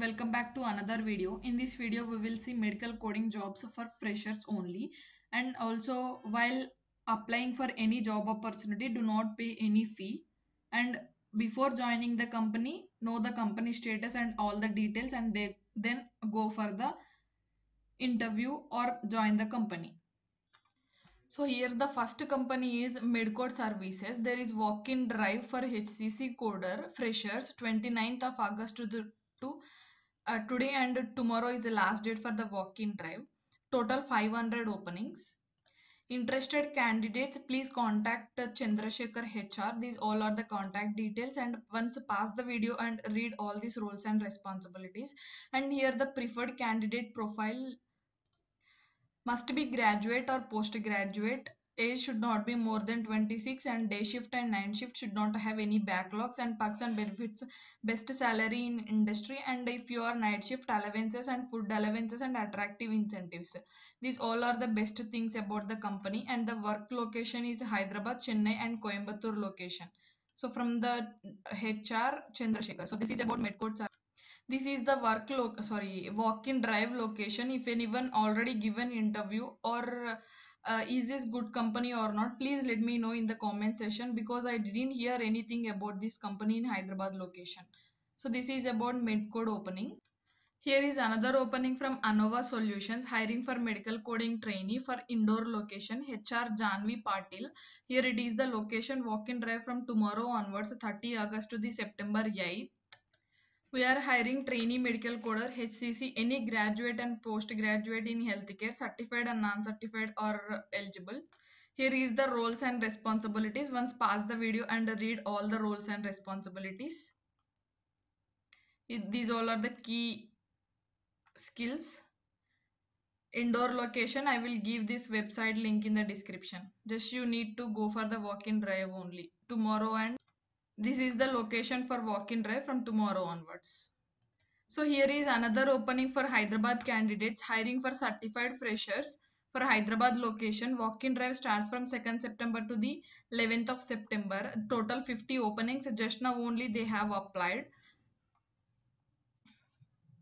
welcome back to another video. In this video, we will see medical coding jobs for freshers only. And also, while applying for any job opportunity, do not pay any fee. And before joining the company, know the company status and all the details, and they, then go for the interview or join the company. So here the first company is Medcode Services. There is walk-in drive for HCC coder freshers 29th of August to the to uh, today and tomorrow is the last date for the walk-in drive. Total 500 openings. Interested candidates, please contact Chandrasekhar HR. These all are the contact details and once pass the video and read all these roles and responsibilities. And here the preferred candidate profile must be graduate or postgraduate age should not be more than 26 and day shift and night shift should not have any backlogs and perks and benefits. Best salary in industry and if you are night shift allowances and food allowances and attractive incentives. These all are the best things about the company and the work location is hyderabad chennai and coimbatore location. So from the hr chandrasekhar. So this is about medcode this is the work lo sorry walk-in drive location. If anyone already given interview or uh, is this good company or not? Please let me know in the comment section because i didn't hear anything about this company in hyderabad location. So this is about medcode opening. Here is another opening from anova solutions hiring for medical coding trainee for Indore location hr janvi patil. Here it is the location walk-in drive from tomorrow onwards 30 august to the september 8th we are hiring trainee medical coder HCC. Any graduate and postgraduate in healthcare, certified and non-certified are eligible. Here is the roles and responsibilities. Once pause the video and read all the roles and responsibilities. It, these all are the key skills. Indore location, I will give this website link in the description. Just you need to go for the walk-in drive only tomorrow and this is the location for walk-in drive from tomorrow onwards. So here is another opening for Hyderabad candidates hiring for certified freshers for Hyderabad location. Walk-in drive starts from 2nd September to the 11th of September. Total 50 openings. Just now only they have applied.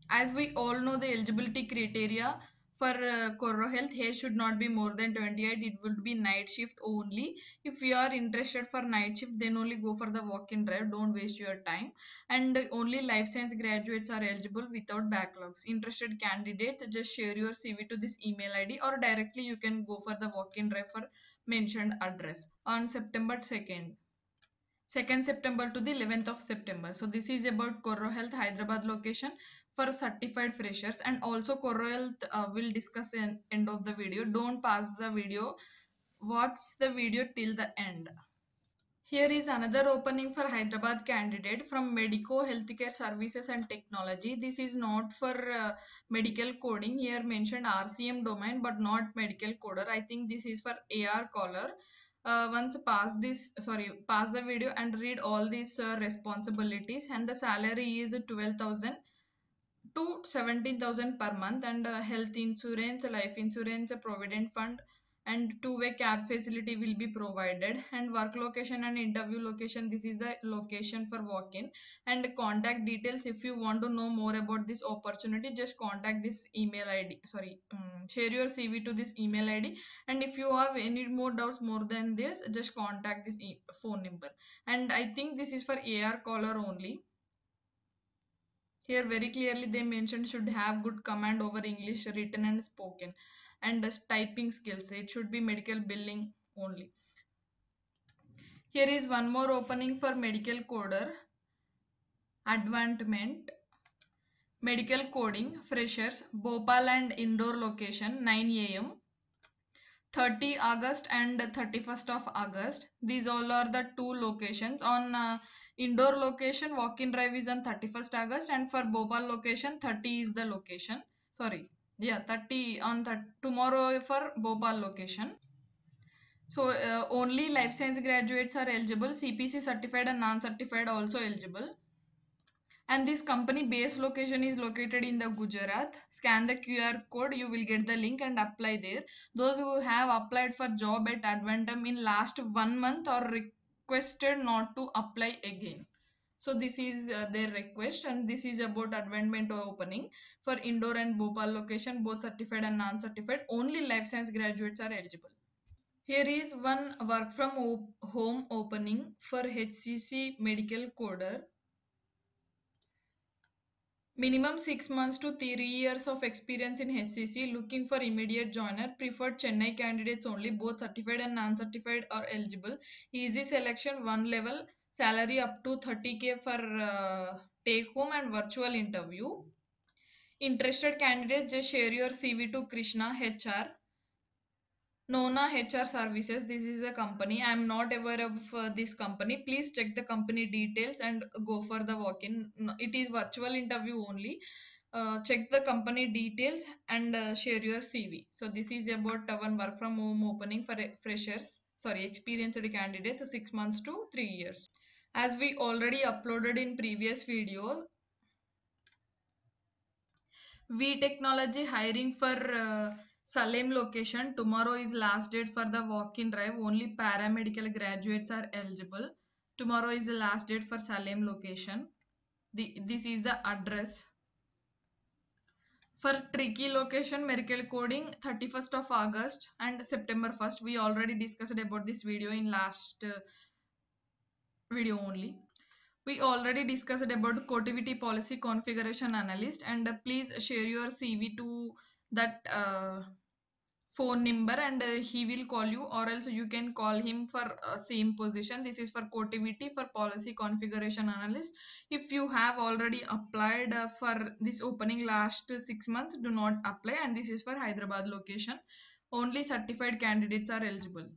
As we all know the eligibility criteria for uh, Corro Health, hair should not be more than 28. It would be night shift only. If you are interested for night shift, then only go for the walk-in drive. Don't waste your time. And only life science graduates are eligible without backlogs. Interested candidates, just share your CV to this email ID or directly you can go for the walk-in drive for mentioned address on September 2nd. 2nd September to the 11th of September. So this is about Corro Health Hyderabad location for certified freshers and also Health uh, will discuss in end of the video. Don't pass the video. Watch the video till the end. Here is another opening for Hyderabad candidate from Medico Healthcare Services and Technology. This is not for uh, medical coding. Here mentioned RCM domain but not medical coder. I think this is for AR caller uh, once pass this sorry pass the video and read all these uh, responsibilities and the salary is 12000 to 17000 per month and uh, health insurance life insurance provident fund and two-way cab facility will be provided. And work location and interview location this is the location for walk-in. And contact details if you want to know more about this opportunity just contact this email id sorry um, share your cv to this email id and if you have any more doubts more than this just contact this e phone number. And i think this is for ar caller only here very clearly they mentioned should have good command over english written and spoken and typing skills. It should be medical billing only. Here is one more opening for medical coder. Advancement medical coding freshers bhopal and indore location 9 am 30 august and 31st of august. These all are the two locations. On uh, Indore location walk-in drive is on 31st august and for bhopal location 30 is the location. Sorry yeah 30 on that tomorrow for bhopal location. So uh, only life science graduates are eligible. Cpc certified and non-certified also eligible and this company base location is located in the gujarat scan the qr code you will get the link and apply there those who have applied for job at adventum in last one month are requested not to apply again So this is uh, their request and this is about advancement opening for Indore and Bhopal location, both certified and non-certified. Only life science graduates are eligible. Here is one work from home opening for HCC medical coder. Minimum 6 months to 3 years of experience in HCC. Looking for immediate joiner. Preferred Chennai candidates only. Both certified and non-certified are eligible. Easy selection, one level. Salary up to 30k for uh, take home and virtual interview. Interested candidates, just share your CV to Krishna HR. Nona HR Services, this is a company. I am not aware of uh, this company. Please check the company details and go for the walk-in. It is virtual interview only. Uh, check the company details and uh, share your CV. So this is about uh, one work from home opening for freshers, sorry, experienced candidates, six months to three years. As we already uploaded in previous video, V Technology hiring for uh, Salem location. Tomorrow is last date for the walk-in drive. Only paramedical graduates are eligible. Tomorrow is the last date for Salem location. The, this is the address. For Trichy location, medical coding 31st of August and September 1st. We already discussed about this video in last uh, video only. We already discussed about Cotiviti policy configuration analyst and uh, please share your CV to that uh, phone number and uh, he will call you or else you can call him for uh, same position. This is for Cotiviti for policy configuration analyst. If you have already applied uh, for this opening last six months do not apply and this is for hyderabad location. Only certified candidates are eligible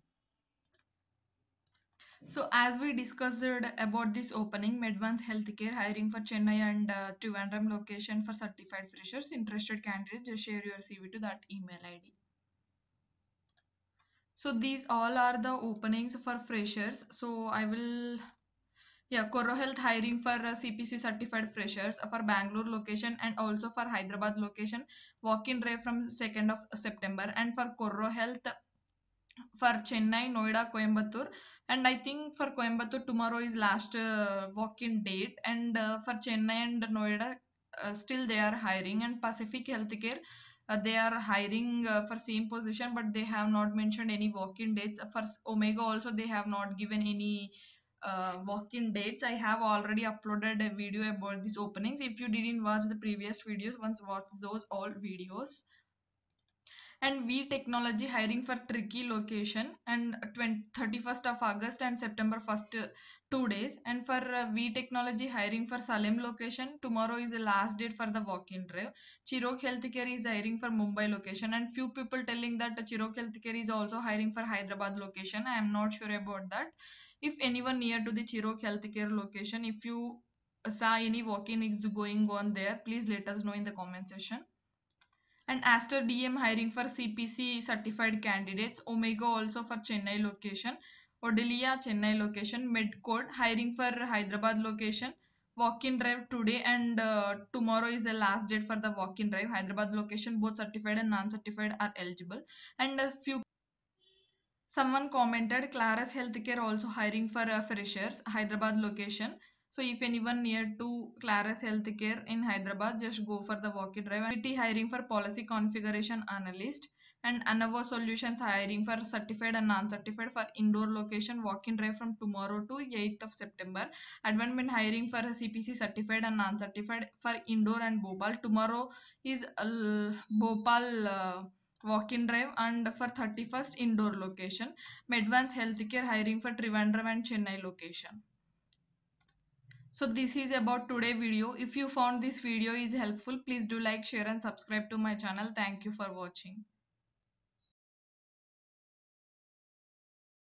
so as we discussed about this opening, Medvance Healthcare hiring for Chennai and uh, Trivandrum location for certified freshers. Interested candidates, just share your CV to that email ID. So these all are the openings for freshers. So I will, yeah, Corro Health hiring for uh, CPC certified freshers for Bangalore location and also for Hyderabad location. Walk-in drive from 2nd of September and for Corro Health for Chennai, Noida, Coimbatore. And I think for Coimbatore, tomorrow is last uh, walk-in date. And uh, for Chennai and Noida, uh, still they are hiring. And Pacific Healthcare, uh, they are hiring uh, for same position, but they have not mentioned any walk-in dates. For Omega also, they have not given any uh, walk-in dates. I have already uploaded a video about these openings. If you didn't watch the previous videos, once watch those all videos and V Technology hiring for Trichy location and 20, 31st of August and September 1st uh, two days and for uh, V Technology hiring for Salem location tomorrow is the last date for the walk-in drive. Chirok Healthcare is hiring for Mumbai location and few people telling that Chirok Healthcare is also hiring for Hyderabad location. I am not sure about that. If anyone near to the Chirok Healthcare location, if you saw any walk-in is going on there, please let us know in the comment section and Aster DM hiring for CPC certified candidates, Omega also for Chennai location, Odelia Chennai location, Medcode hiring for Hyderabad location, walk-in drive today and uh, tomorrow is the last date for the walk-in drive. Hyderabad location, both certified and non-certified are eligible. And a few someone commented Claris Healthcare also hiring for uh, freshers, Hyderabad location. So if anyone near to Claris Healthcare in Hyderabad, just go for the walk-in drive. IT hiring for policy configuration analyst and Anavo Solutions hiring for certified and non-certified for Indore location walk-in drive from tomorrow to 8th of September. Advancement hiring for CPC certified and non-certified for Indore and Bhopal. Tomorrow is uh, Bhopal uh, walk-in drive and for 31st Indore location. Medvance Healthcare hiring for Trivandrum and Chennai location. So this is about today video. If you found this video is helpful, please do like, share and subscribe to my channel. Thank you for watching.